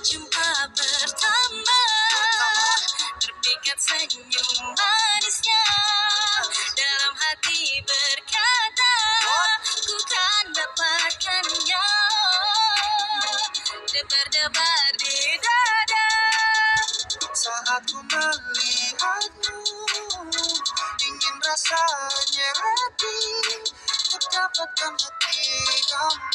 jumpa pertama. Terpikat senyum manisnya. Dalam hati berkata Ku kan dapatkannya Debar-debar di dada. Saat ku melihatmu Ingin rasanya hati ku dapatkan hati kamu.